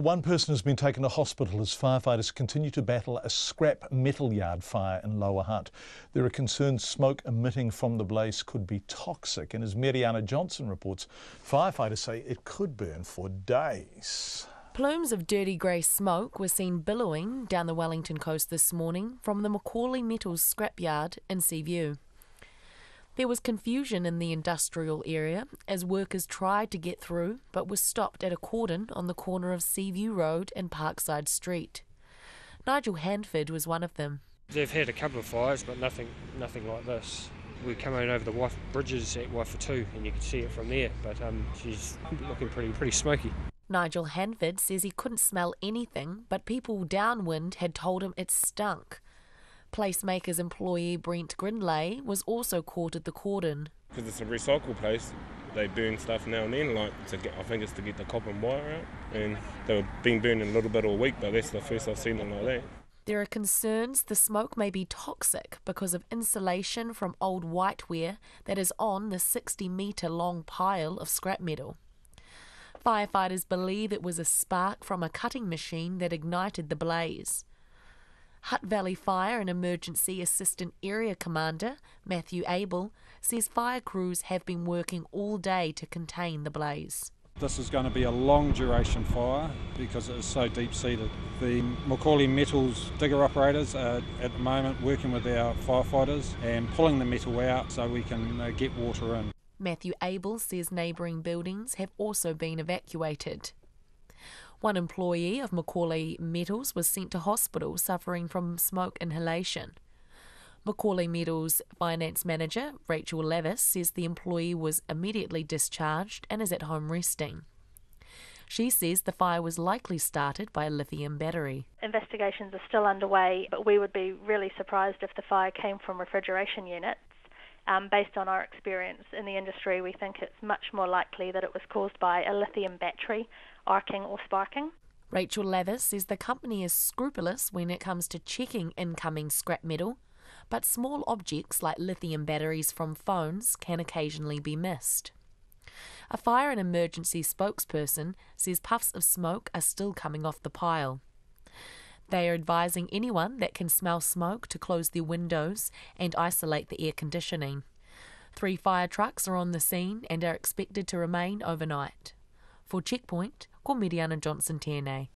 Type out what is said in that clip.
One person has been taken to hospital as firefighters continue to battle a scrap metal yard fire in Lower Hutt. There are concerns smoke emitting from the blaze could be toxic, and as Mariana Johnson reports, firefighters say it could burn for days. Plumes of dirty grey smoke were seen billowing down the Wellington coast this morning from the Macaulay Metals scrapyard in Seaview. There was confusion in the industrial area as workers tried to get through but were stopped at a cordon on the corner of Seaview Road and Parkside Street. Nigel Hanford was one of them. They've had a couple of fires, but nothing, nothing like this. We're coming over the Wife bridges at Waiwhetū, and you can see it from there. But um, she's looking pretty, pretty smoky. Nigel Hanford says he couldn't smell anything, but people downwind had told him it stunk. Placemaker's employee Brent Grindlay was also caught at the cordon. Because it's a recycle place, they burn stuff now and then. Like to get, I think it's to get the copper and wire out, and they've been burning a little bit all week, but that's the first I've seen them like that. There are concerns the smoke may be toxic because of insulation from old whiteware that is on the 60 metre long pile of scrap metal. Firefighters believe it was a spark from a cutting machine that ignited the blaze. Hutt Valley Fire and Emergency Assistant Area Commander Matthew Abel says fire crews have been working all day to contain the blaze. This is going to be a long duration fire because it is so deep seated. The Macaulay Metals digger operators are at the moment working with our firefighters and pulling the metal out so we can uh, get water in. Matthew Abel says neighbouring buildings have also been evacuated. One employee of Macaulay Metals was sent to hospital suffering from smoke inhalation. Macaulay Metals finance manager Rachel Levis says the employee was immediately discharged and is at home resting. She says the fire was likely started by a lithium battery. Investigations are still underway, but we would be really surprised if the fire came from refrigeration units. Um, based on our experience in the industry, we think it's much more likely that it was caused by a lithium battery arcing or sparking. Rachel Levis says the company is scrupulous when it comes to checking incoming scrap metal, but small objects like lithium batteries from phones can occasionally be missed. A fire and emergency spokesperson says puffs of smoke are still coming off the pile. They are advising anyone that can smell smoke to close their windows and isolate the air conditioning. Three fire trucks are on the scene and are expected to remain overnight. For Checkpoint, ko Johnson TNA.